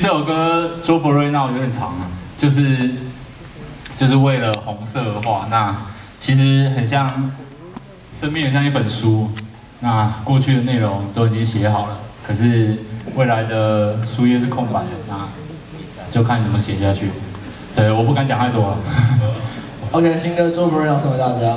这首歌说佛瑞闹有点长啊，就是就是为了红色的话，那其实很像生命，很像一本书。那过去的内容都已经写好了，可是未来的书页是空白的，那就看怎么写下去。对，我不敢讲太多了。OK，新歌《祝福瑞要送给大家。